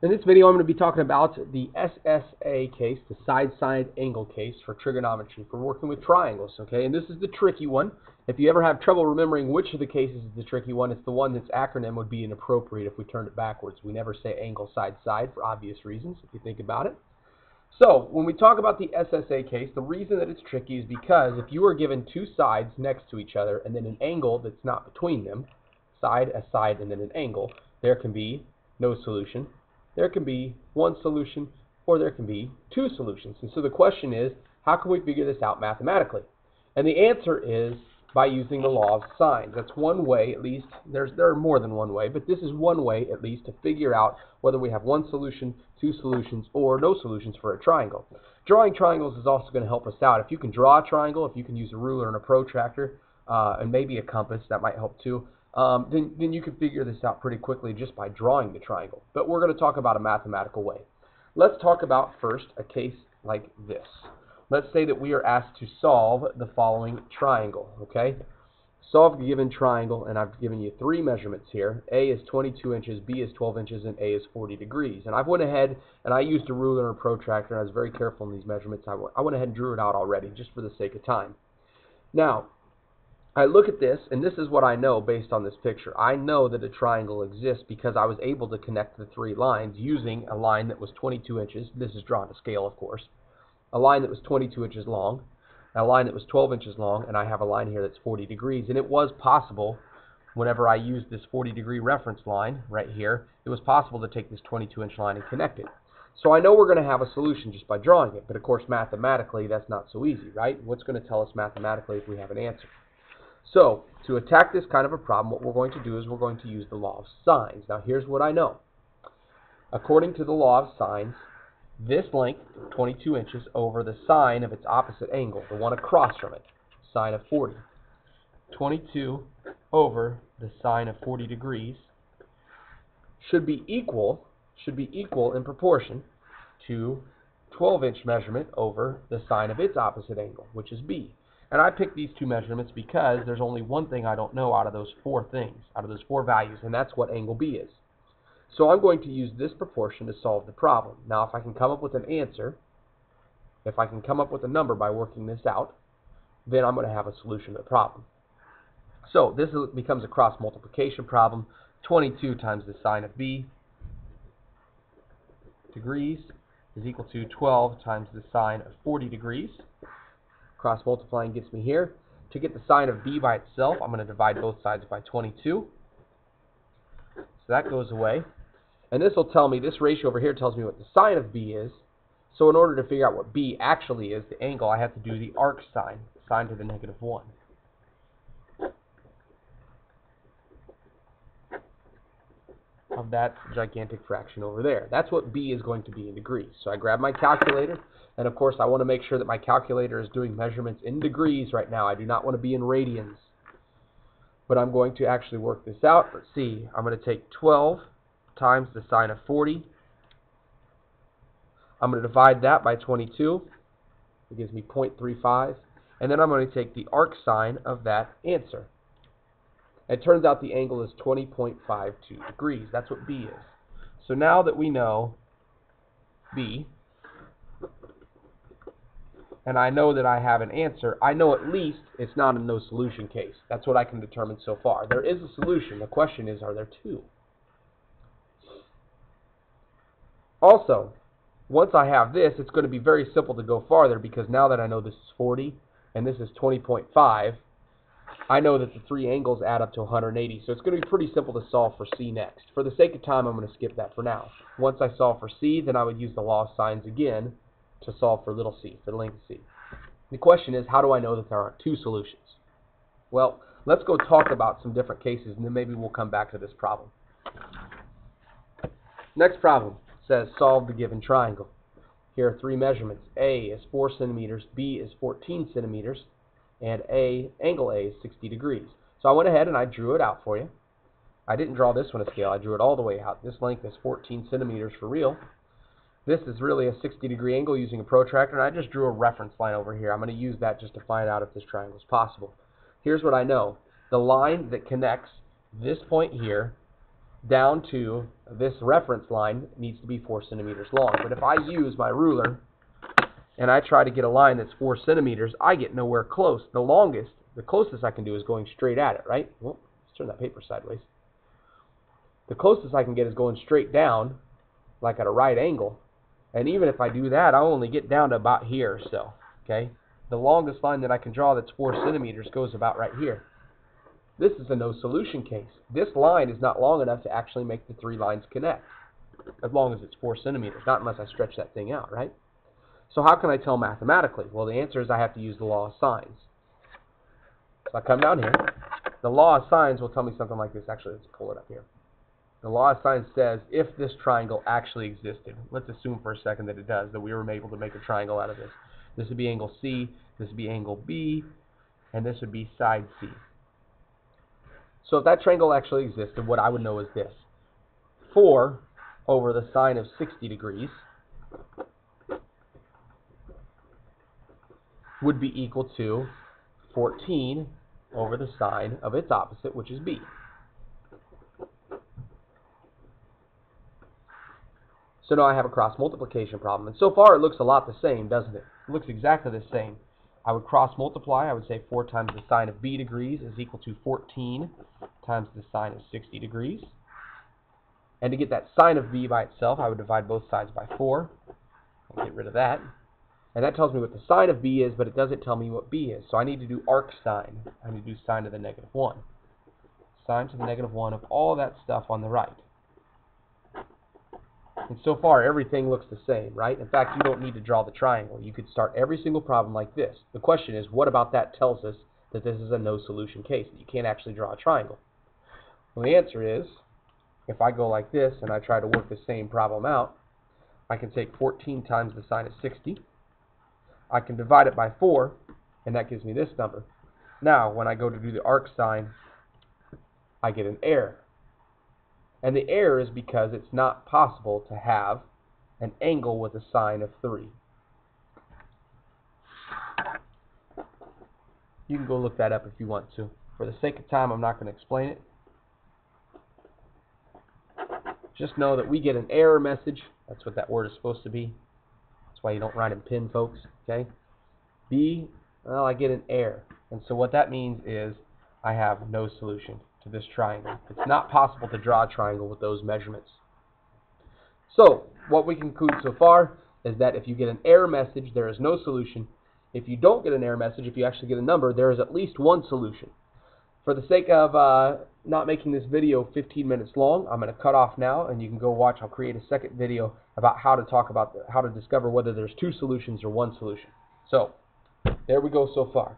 In this video, I'm going to be talking about the SSA case, the side-side angle case for trigonometry, for working with triangles, okay? And this is the tricky one. If you ever have trouble remembering which of the cases is the tricky one, it's the one that's acronym would be inappropriate if we turned it backwards. We never say angle side-side for obvious reasons, if you think about it. So, when we talk about the SSA case, the reason that it's tricky is because if you are given two sides next to each other and then an angle that's not between them, side, a side, and then an angle, there can be no solution there can be one solution or there can be two solutions. And so the question is, how can we figure this out mathematically? And the answer is by using the law of sines. That's one way, at least. There's there are more than one way, but this is one way, at least, to figure out whether we have one solution, two solutions, or no solutions for a triangle. Drawing triangles is also going to help us out. If you can draw a triangle, if you can use a ruler and a protractor, uh, and maybe a compass, that might help too um, then, then you can figure this out pretty quickly just by drawing the triangle. But we're going to talk about a mathematical way. Let's talk about first a case like this. Let's say that we are asked to solve the following triangle, okay? Solve the given triangle, and I've given you three measurements here. A is 22 inches, B is 12 inches, and A is 40 degrees. And I've went ahead and I used a ruler and a protractor, and I was very careful in these measurements. I went ahead and drew it out already, just for the sake of time. Now, I look at this, and this is what I know based on this picture. I know that a triangle exists because I was able to connect the three lines using a line that was 22 inches. This is drawn to scale, of course. A line that was 22 inches long, a line that was 12 inches long, and I have a line here that's 40 degrees. And it was possible, whenever I used this 40 degree reference line right here, it was possible to take this 22 inch line and connect it. So I know we're going to have a solution just by drawing it, but of course mathematically that's not so easy, right? What's going to tell us mathematically if we have an answer? So, to attack this kind of a problem, what we're going to do is we're going to use the law of sines. Now, here's what I know. According to the law of sines, this length, 22 inches, over the sine of its opposite angle, the one across from it, sine of 40. 22 over the sine of 40 degrees should be equal should be equal in proportion to 12 inch measurement over the sine of its opposite angle, which is b. And I picked these two measurements because there's only one thing I don't know out of those four things, out of those four values, and that's what angle B is. So I'm going to use this proportion to solve the problem. Now, if I can come up with an answer, if I can come up with a number by working this out, then I'm going to have a solution to the problem. So this becomes a cross multiplication problem. 22 times the sine of B degrees is equal to 12 times the sine of 40 degrees. Cross multiplying gets me here. To get the sine of b by itself, I'm going to divide both sides by 22. So that goes away. And this will tell me, this ratio over here tells me what the sine of b is. So in order to figure out what b actually is, the angle, I have to do the arc sine, sine to the negative 1. of that gigantic fraction over there. That's what b is going to be in degrees. So I grab my calculator, and of course I want to make sure that my calculator is doing measurements in degrees right now. I do not want to be in radians. But I'm going to actually work this out. Let's see. I'm going to take 12 times the sine of 40. I'm going to divide that by 22. It gives me 0.35. And then I'm going to take the arc sine of that answer. It turns out the angle is 20.52 degrees. That's what B is. So now that we know B, and I know that I have an answer, I know at least it's not a no solution case. That's what I can determine so far. There is a solution. The question is, are there two? Also, once I have this, it's going to be very simple to go farther because now that I know this is 40 and this is 20.5, I know that the three angles add up to 180, so it's going to be pretty simple to solve for C next. For the sake of time, I'm going to skip that for now. Once I solve for C, then I would use the law of sines again to solve for little c, for the length C. The question is, how do I know that there aren't two solutions? Well, let's go talk about some different cases, and then maybe we'll come back to this problem. Next problem says solve the given triangle. Here are three measurements. A is 4 centimeters, B is 14 centimeters, and A, angle A is 60 degrees. So I went ahead and I drew it out for you. I didn't draw this one to scale, I drew it all the way out. This length is 14 centimeters for real. This is really a 60 degree angle using a protractor, and I just drew a reference line over here. I'm going to use that just to find out if this triangle is possible. Here's what I know. The line that connects this point here down to this reference line needs to be 4 centimeters long. But if I use my ruler and I try to get a line that's 4 centimeters, I get nowhere close. The longest, the closest I can do is going straight at it, right? Well, let's turn that paper sideways. The closest I can get is going straight down, like at a right angle. And even if I do that, I'll only get down to about here so, okay? The longest line that I can draw that's 4 centimeters goes about right here. This is a no solution case. This line is not long enough to actually make the three lines connect, as long as it's 4 centimeters, not unless I stretch that thing out, right? So how can I tell mathematically? Well, the answer is I have to use the law of sines. So I come down here. The law of sines will tell me something like this. Actually, let's pull it up here. The law of sines says if this triangle actually existed, let's assume for a second that it does, that we were able to make a triangle out of this. This would be angle C, this would be angle B, and this would be side C. So if that triangle actually existed, what I would know is this. 4 over the sine of 60 degrees would be equal to 14 over the sine of its opposite, which is b. So now I have a cross multiplication problem. And so far it looks a lot the same, doesn't it? It looks exactly the same. I would cross multiply. I would say 4 times the sine of b degrees is equal to 14 times the sine of 60 degrees. And to get that sine of b by itself, I would divide both sides by 4 and get rid of that. And that tells me what the sine of b is, but it doesn't tell me what b is. So I need to do arc sine. I need to do sine to the negative 1. Sine to the negative 1 of all that stuff on the right. And so far, everything looks the same, right? In fact, you don't need to draw the triangle. You could start every single problem like this. The question is, what about that tells us that this is a no-solution case, that you can't actually draw a triangle? Well, the answer is, if I go like this and I try to work the same problem out, I can take 14 times the sine of 60. I can divide it by 4, and that gives me this number. Now, when I go to do the arc sine, I get an error. And the error is because it's not possible to have an angle with a sine of 3. You can go look that up if you want to. For the sake of time, I'm not going to explain it. Just know that we get an error message. That's what that word is supposed to be. That's why you don't write in pen, folks. Okay? B, well, I get an error. And so what that means is I have no solution to this triangle. It's not possible to draw a triangle with those measurements. So, what we conclude so far is that if you get an error message, there is no solution. If you don't get an error message, if you actually get a number, there is at least one solution. For the sake of uh, not making this video 15 minutes long, I'm going to cut off now, and you can go watch. I'll create a second video about how to talk about the, how to discover whether there's two solutions or one solution. So, there we go so far.